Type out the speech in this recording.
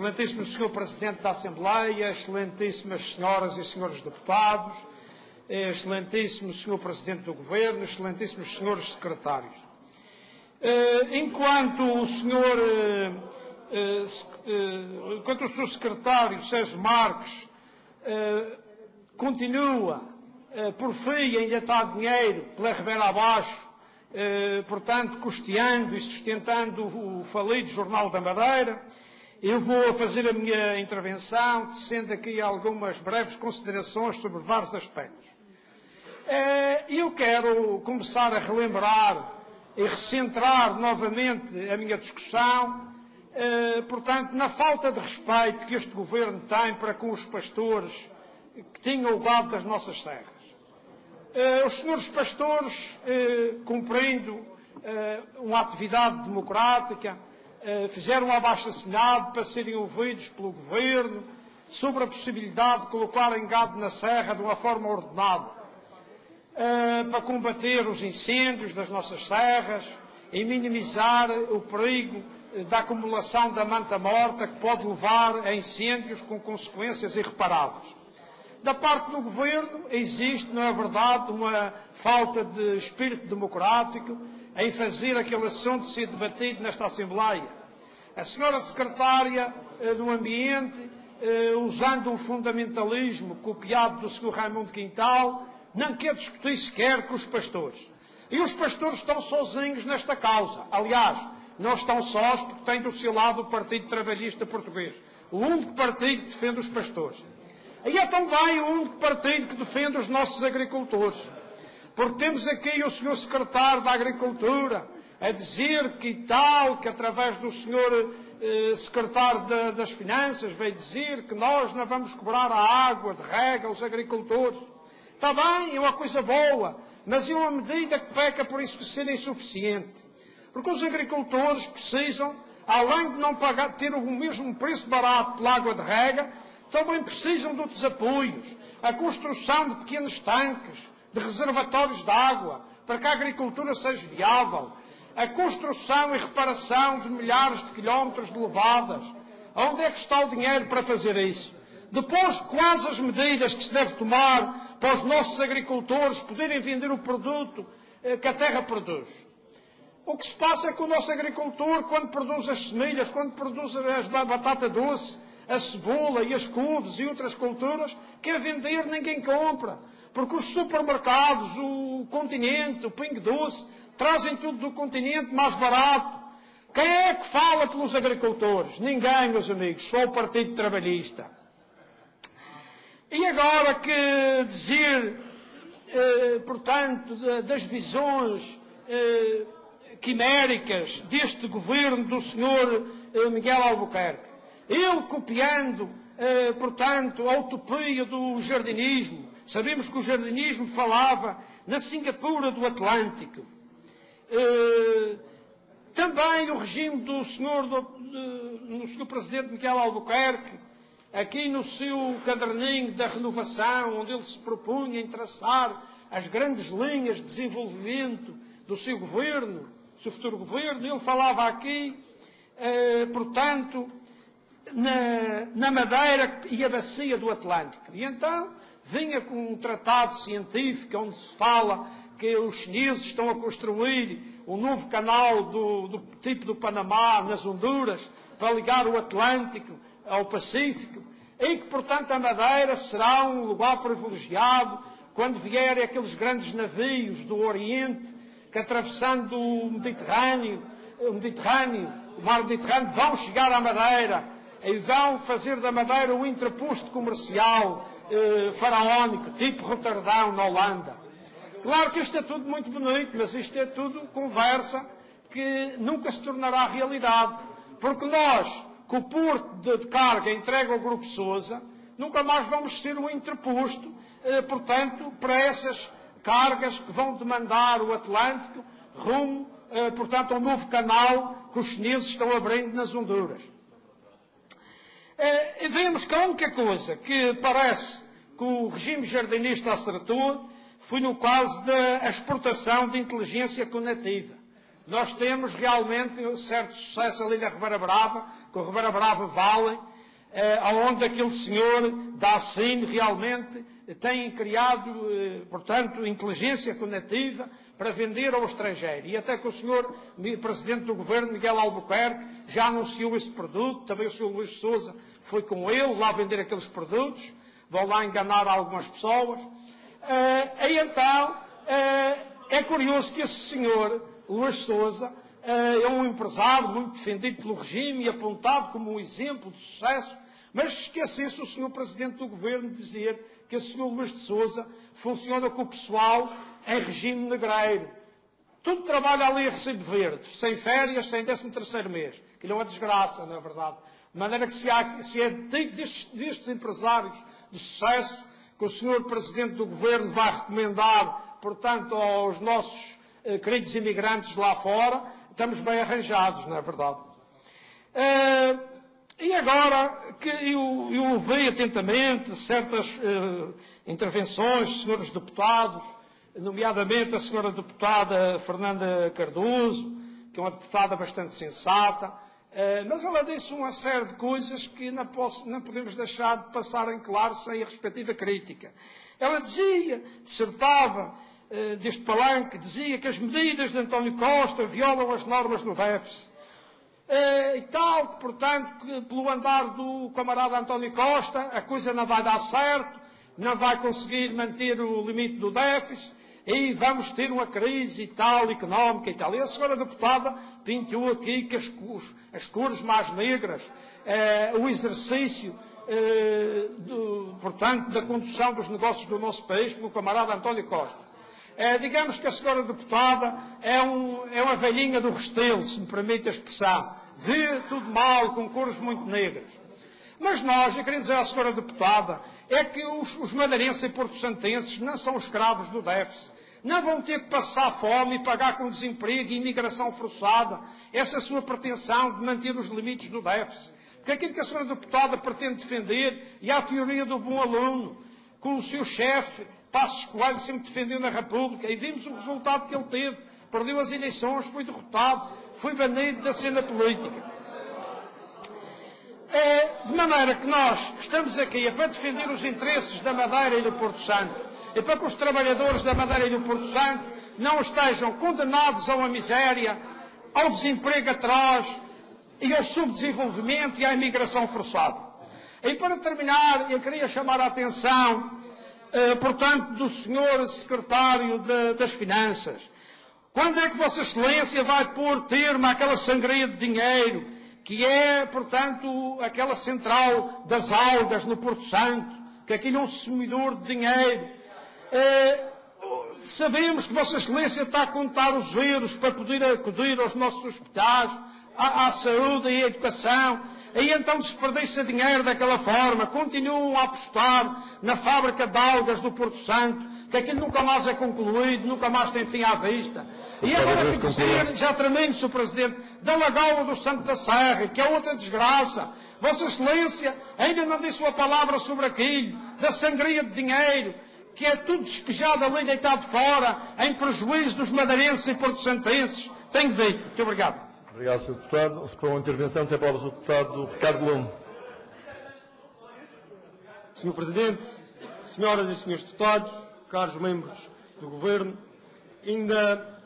Excelentíssimo Sr. Presidente da Assembleia, Excelentíssimas Senhoras e Senhores Deputados, Excelentíssimo Sr. Presidente do Governo, Excelentíssimos Senhores Secretários. Eh, enquanto o Sr. Eh, eh, enquanto o Sr. Secretário Sérgio Marques continua, por fim, a injetar dinheiro pela Ribeira abaixo, portanto, custeando e sustentando o falido Jornal da Madeira, eu vou fazer a minha intervenção, tecendo aqui algumas breves considerações sobre vários aspectos. Eh, eu quero começar a relembrar e recentrar novamente a minha discussão, eh, portanto, na falta de respeito que este Governo tem para com os pastores que tinham o gado das nossas serras. Eh, os senhores pastores, cumprindo uma atividade democrática, fizeram um abaixo-assinado para serem ouvidos pelo Governo sobre a possibilidade de colocar gado na serra de uma forma ordenada, eh, para combater os incêndios das nossas serras e minimizar o perigo eh, da acumulação da manta morta que pode levar a incêndios com consequências irreparáveis. Da parte do Governo existe, não é verdade, uma falta de espírito democrático em fazer aquele assunto ser debatido nesta Assembleia. A senhora Secretária eh, do Ambiente, eh, usando um fundamentalismo copiado do Sr. Raimundo Quintal, não quer discutir sequer com os pastores. E os pastores estão sozinhos nesta causa. Aliás, não estão sós porque têm do seu lado o Partido Trabalhista Português. O único partido que defende os pastores. E é também o único partido que defende os nossos agricultores. Porque temos aqui o Sr. Secretário da Agricultura a dizer que tal, que através do Sr. Eh, secretário de, das Finanças veio dizer que nós não vamos cobrar a água de rega aos agricultores. Está bem, é uma coisa boa, mas é uma medida que peca por isso ser insuficiente. Porque os agricultores precisam, além de não pagar, ter o mesmo preço barato pela água de rega, também precisam de outros apoios. A construção de pequenos tanques, de reservatórios de água, para que a agricultura seja viável. A construção e reparação de milhares de quilómetros de levadas. Onde é que está o dinheiro para fazer isso? Depois, quais as medidas que se deve tomar para os nossos agricultores poderem vender o produto eh, que a terra produz? O que se passa é que o nosso agricultor, quando produz as semilhas, quando produz a batata doce, a cebola e as couves e outras culturas, quer vender, ninguém compra. Porque os supermercados, o continente, o Ping Doce, trazem tudo do continente mais barato. Quem é que fala pelos agricultores? Ninguém, meus amigos, só o Partido Trabalhista. E agora que dizer, eh, portanto, das visões eh, quiméricas deste governo do senhor eh, Miguel Albuquerque. Ele copiando, eh, portanto, a utopia do jardinismo. Sabemos que o jardinismo falava na Singapura do Atlântico. Eh, também o regime do senhor, do, do senhor Presidente Miguel Albuquerque, aqui no seu caderninho da renovação, onde ele se propunha em traçar as grandes linhas de desenvolvimento do seu governo, do seu futuro governo, ele falava aqui, eh, portanto, na, na Madeira e a bacia do Atlântico. E então vinha com um tratado científico onde se fala que os chineses estão a construir um novo canal do, do tipo do Panamá, nas Honduras, para ligar o Atlântico ao Pacífico, e que, portanto, a Madeira será um lugar privilegiado quando vierem aqueles grandes navios do Oriente que, atravessando o Mediterrâneo, o Mediterrâneo, o mar Mediterrâneo, vão chegar à Madeira e vão fazer da Madeira um interposto comercial eh, faraónico, tipo Roterdão, na Holanda. Claro que isto é tudo muito bonito, mas isto é tudo conversa que nunca se tornará realidade. Porque nós, com o porto de, carga entregue ao Grupo Sousa, nunca mais vamos ser um interposto, eh, portanto, para essas cargas que vão demandar o Atlântico rumo, eh, portanto, ao novo canal que os chineses estão abrindo nas Honduras. Eh, vemos que a única coisa que parece que o regime jardinista acertou foi no caso da exportação de inteligência conativa. Nós temos realmente um certo sucesso ali na Ribeira Brava, com a Ribeira Brava Vale, eh, onde aquele senhor da ACIN realmente tem criado, eh, portanto, inteligência conativa para vender ao estrangeiro. E até que o senhor Presidente do Governo, Miguel Albuquerque, já anunciou esse produto, também o senhor Luís Souza foi com ele lá vender aqueles produtos, vão lá enganar algumas pessoas. Uh, e então, uh, é curioso que esse senhor, Luís Souza, uh, é um empresário muito defendido pelo regime e apontado como um exemplo de sucesso, mas esquecesse o senhor Presidente do Governo dizer que esse senhor Luís de Souza funciona com o pessoal em regime negreiro. Tudo trabalha ali a recibo verde, sem férias, sem 13 terceiro mês. Que não é desgraça, na é verdade. De maneira que se, há, se é destes, destes empresários de sucesso que o Sr. Presidente do Governo vai recomendar, portanto, aos nossos eh, queridos imigrantes lá fora, estamos bem arranjados, não é verdade? Eh, e agora que eu, eu ouvi atentamente certas eh, intervenções de senhores deputados, nomeadamente a senhora deputada Fernanda Cardoso, que é uma deputada bastante sensata, mas ela disse uma série de coisas que não, podemos deixar de passar em claro sem a respectiva crítica. Ela dizia, dissertava uh, deste palanque, dizia que as medidas de António Costa violam as normas no déficit. Uh, e tal, que, portanto, que pelo andar do camarada António Costa, a coisa não vai dar certo, não vai conseguir manter o limite do déficit, e vamos ter uma crise e tal, económica e tal. E a senhora deputada pintou aqui que as, as cores mais negras, eh, o exercício, eh, do, portanto, da condução dos negócios do nosso país pelo camarada António Costa. Eh, digamos que a senhora deputada é, um, é uma velhinha do restelo, se me permite a expressão. Vê tudo mal, com cores muito negras. Mas nós, eu queria dizer à senhora deputada, é que os, os madeirenses e porto-santenses não são escravos do déficit. Não vão ter que passar fome e pagar com desemprego e imigração forçada. Essa é a sua pretensão de manter os limites do déficit. Porque aquilo que a senhora deputada pretende defender, e a teoria do bom aluno, com o seu chefe, Passos Coelho, sempre defendeu na República, e vimos o resultado que ele teve. Perdeu as eleições, foi derrotado, foi banido da cena política. É, de maneira que nós estamos aqui é para defender os interesses da Madeira e do Porto Santo. E para que os trabalhadores da Madeira e do Porto Santo não estejam condenados a uma miséria, ao desemprego atroz e ao subdesenvolvimento e à imigração forçada. E para terminar, eu queria chamar a atenção, eh, portanto, do Sr. Secretário de, das Finanças. Quando é que Vossa Excelência vai pôr termo àquela sangria de dinheiro que é, portanto, aquela central das algas no Porto Santo, que aquilo é um sumidor de dinheiro. É, sabemos que Vossa Excelência está a contar os euros para poder acudir aos nossos hospitais, à, à saúde e à educação, e então desperdiça dinheiro daquela forma, continuam a apostar na fábrica de algas do Porto Santo, que aquilo nunca mais é concluído, nunca mais tem fim à vista. E agora que dizer, já termino, Sr. Presidente, da Lagoa do Santo da Serra, que é outra desgraça. Vossa Excelência ainda não disse uma palavra sobre aquilo, da sangria de dinheiro, que é tudo despejado ali, deitado fora, em prejuízo dos madeirenses e porto-santenses. Tenho dito. Muito obrigado. Obrigado, Sr. Deputado. Para uma intervenção, tem a palavra o Deputado Ricardo Gomes. Sr. Presidente, Senhoras e Senhores Deputados, caros membros do Governo, ainda